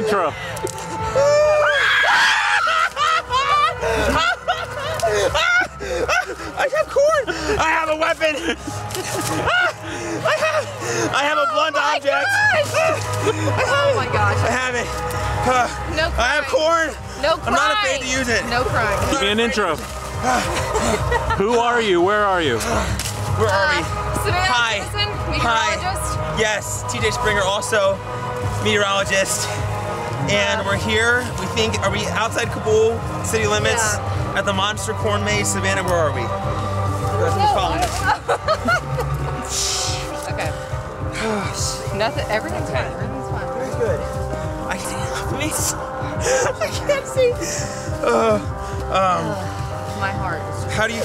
intro. I have corn. I have a weapon. I have. I have a blunt object. Oh my gosh. I have it. Uh, No I have corn. No I'm not afraid to use it. No crying. Give me an intro. Who are you? Where are you? Where are we? Savannah Hi. Tennyson, Hi. meteorologist. Yes, TJ Springer, also meteorologist. And we're here. We think, are we outside Cabool city limits Yeah. at the Monster Corn Maze? Savannah, where are we? You guys are just following. Okay. Nothing. Everything's fine. Everything's fine. Very good. I can't, me, I can't see. Uh, My heart how do you?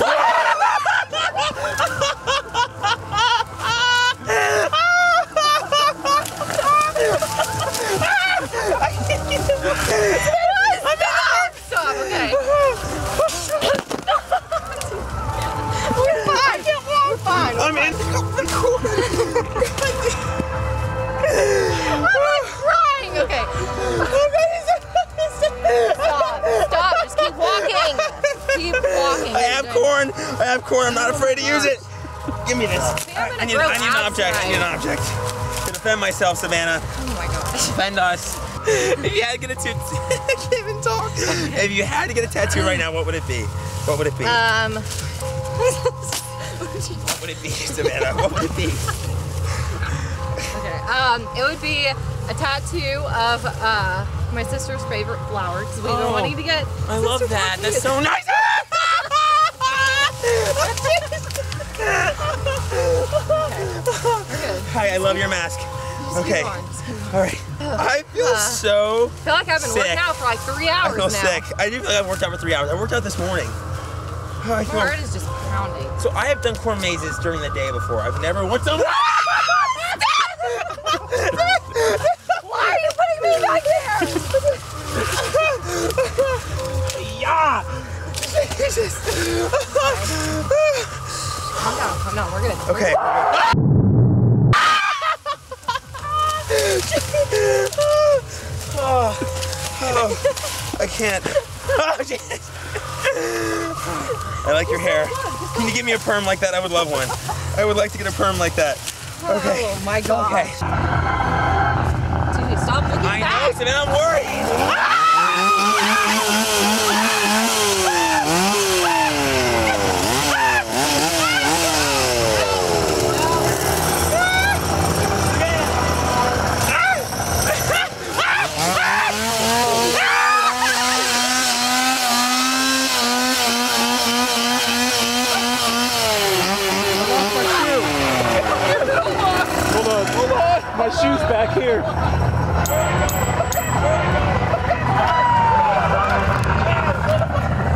Stop. Okay. We're fine. We're fine. I'm in the corner. I'm crying. Okay. Stop. Stop. Just keep walking. Keep walking. I have corn. I have corn. I'm not afraid to use it. Give me this. I'm in a I need, I need an object. I need an object. To defend myself, Savannah. Oh my gosh. Defend us. If you had to get a tattoo, I can't even talk. If you had to get a tattoo right now, what would it be? What would it be? Um. what would it be, Savannah? What would it be? Okay. Um. It would be a tattoo of uh my sister's favorite flower because we've been Oh, wanting to get. I love that. That's so nice. We're good. Hi, I love your mask. Just Okay. Keep on. Just keep on. All right. I feel Uh, so. I feel like I've been working out for like three hours. I feel now. sick. I do feel like I've worked out for three hours. I worked out this morning. Oh, My heart is just pounding. So I have done corn mazes during the day before. I've never once done. Why are you putting me back there? yeah. Jesus. calm down, calm down. We're. We're Okay. oh, oh, I can't. Oh. I like your hair. Can you give me a perm like that? I would love one. I would like to get a perm like that. Okay. Oh my god. Okay. Dude, stop looking I know, so now I'm worried. Back here.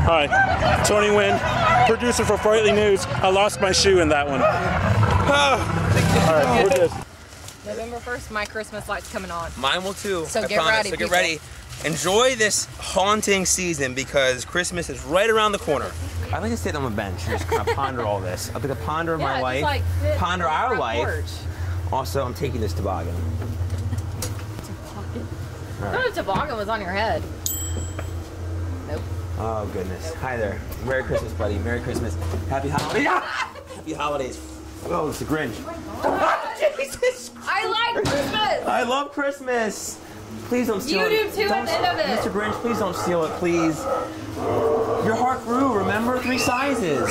Hi, Tony Wynn, producer for Frightly News. I lost my shoe in that one. All right, we're good. November 1st, my Christmas light's coming on. Mine will too. So I get promise. ready, So get people. ready. Enjoy this haunting season because Christmas is right around the corner. I like to sit on a bench and just kind of ponder all this. I like to ponder my life, like, ponder our life. porch. Also, I'm taking this toboggan. I thought a toboggan was on your head. Nope. Oh goodness. Hi there. Merry Christmas, buddy. Merry Christmas. Happy holidays. Happy holidays. Oh, it's the Grinch. Jesus. I like Christmas! I love Christmas. Please don't steal You it. You do too Don't- at the end of it. Mr. Grinch, please don't steal it, please. Your heart grew, remember? Three sizes.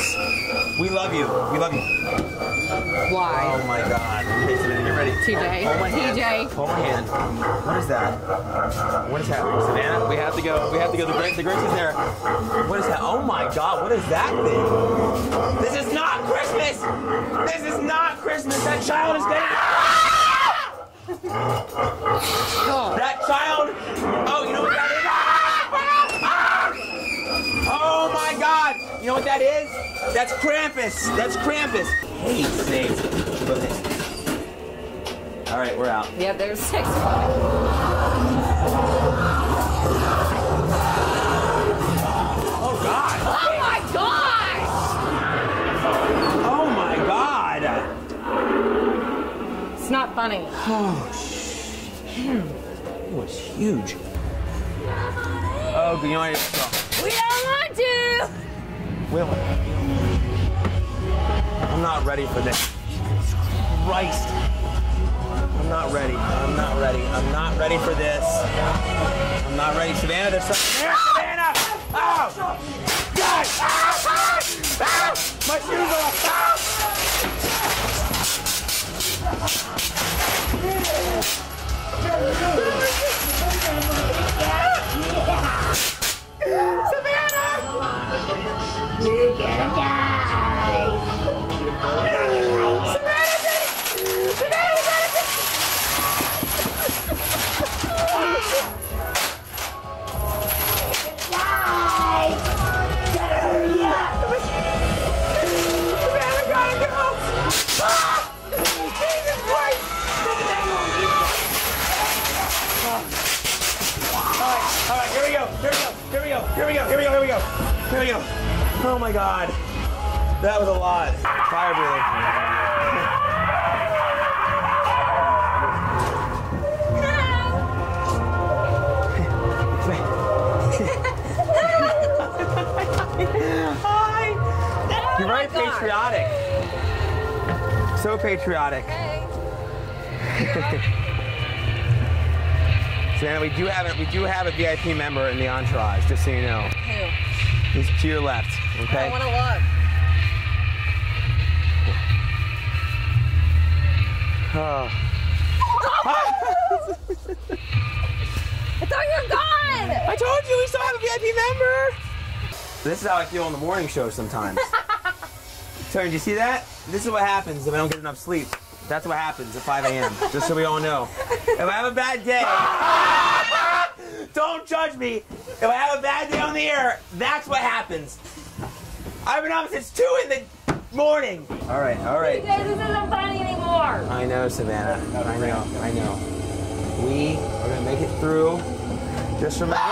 We love you. We love you. Why? Oh my god. Okay, Savannah, get ready. TJ. Hold my hand. TJ. Hold my hand. What is that? What is happening, Savannah? We have to go. We have to go. The Grinch, the Grinch is there. What is that? Oh my god, what is that thing? This is not Christmas! This is not Christmas! That child is getting. God. That child. Oh, you know what that is? Oh my God! You know what that is? That's Krampus. That's Krampus. Hey, snakes. All right, we're out. Yeah, there's six. Oh God! Oh my gosh! Oh my God! It's not funny. Oh, it was huge. Oh, you know what? We don't want to. Will. I'm not ready for this. Christ. I'm not ready. I'm not ready. I'm not ready for this. I'm not ready. Savannah, there's something there. Savannah! Ow! God! Ow! Ow! My shoes are off! All my God. That was a lot. Fire breathing. Hi. You're very oh patriotic. So patriotic. Okay. Savannah, we do have a, we do have a VIP member in the entourage, just so you know. Who? He's to your left. I Okay. don't want to look. Oh. I thought you were gone. I told you we still have a VIP member. This is how I feel on the morning show sometimes. Sorry, did you see that? This is what happens if I don't get enough sleep. That's what happens at 5 a.m. Just so we all know. If I have a bad day, don't judge me. If I have a bad day on the air, that's what happens. I've been up since 2 in the morning. All right, all right. This isn't funny anymore. I know, Savannah. I know, I know. We are gonna make it through. Just remember.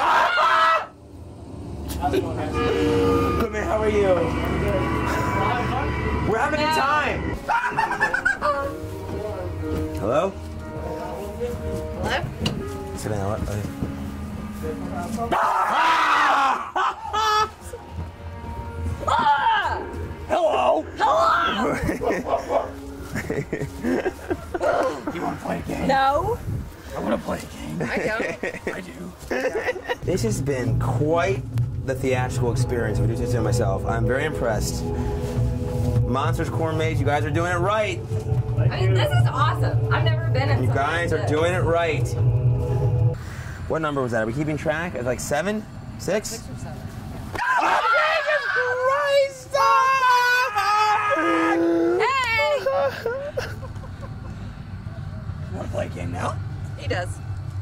Good man, how are you? We're having a good time. Hello? Hello? Savannah, what? Ah! Hello? No. I want to play a game. I don't. I do. This has been quite the theatrical experience. I do say so myself. I'm very impressed. Monsters Corn Maze, you guys are doing it right. I mean, this is awesome. I've never been in. You guys like are doing it right. What number was that? Are we keeping track? It's like seven? Six? Six or seven. Jesus Christ! Hey! Want to play a game now? He does.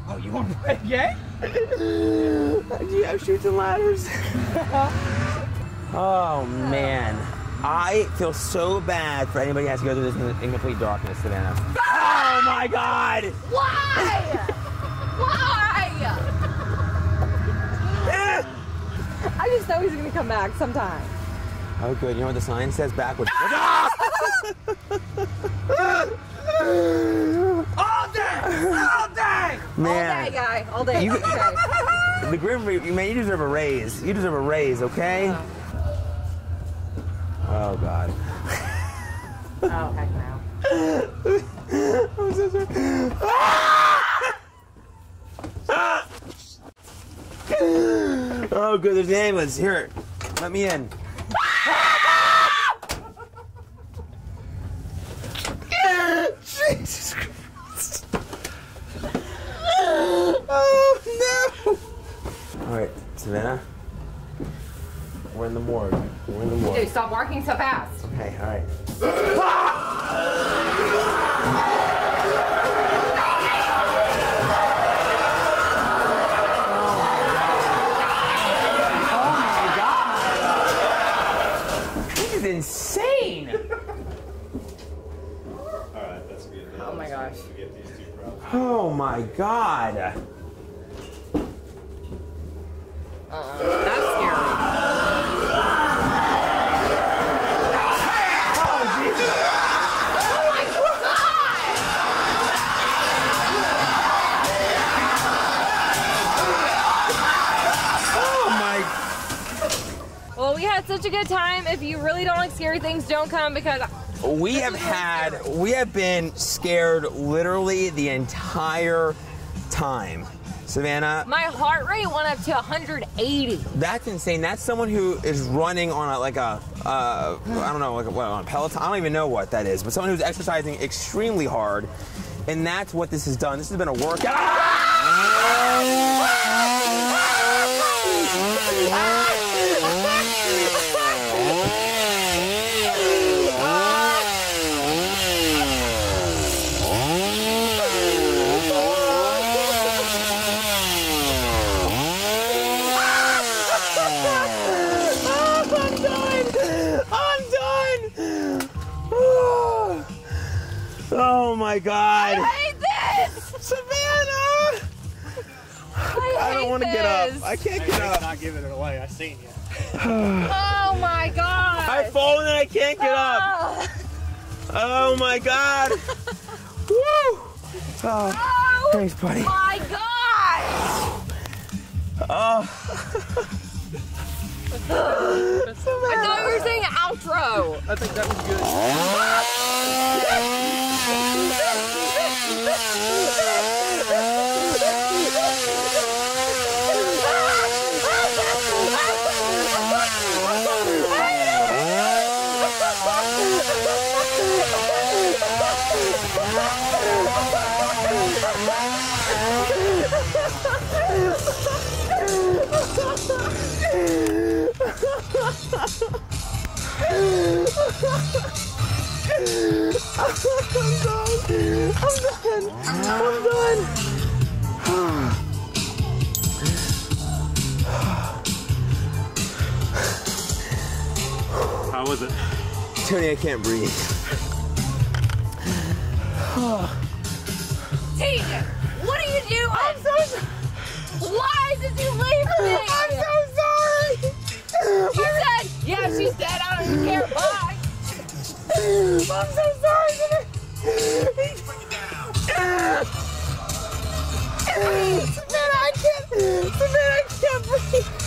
Oh, you want to play a game? Do you have Chutes and Ladders? oh man. I feel so bad for anybody who has to go through this in, in complete darkness, Savannah. Oh my god! Why? Why? I just know he's gonna come back sometime. Oh good, you know what the sign says backwards? All day! All day! All day, guy. All day. You- okay. the Grim Reaper, man, you deserve a raise. You deserve a raise, okay? Oh god. Oh, heck no. Oh good, there's an ambulance. Here, let me in. Uh-oh. That's scary. Oh well, we had such a good time. If you really don't like scary things, don't come because we have had, we have been scared literally the entire time. Savannah, my heart rate went up to 180. that's insane. That's someone who is running on a, like a, uh, I don't know, like a, what, on a Peloton. I don't even know what that is, but someone who's exercising extremely hard. And that's what this has done. This has been a workout. Don't want to get up. I can't Maybe get I up. not giving it away. I seen you. Oh my god. I've fallen and I can't get up. Oh, Oh my God. Woo! Oh, oh Thanks, buddy. my god. Oh. I thought you were saying outro. I think that was good. How was it? Tony, I can't breathe. TJ, what are you doing? I'm so sorry. Why did you leave me? I'm so sorry. You said, yeah, she's dead. I don't care. Bye. I'm so sorry for that. Savannah, I can't. Savannah, I can't breathe.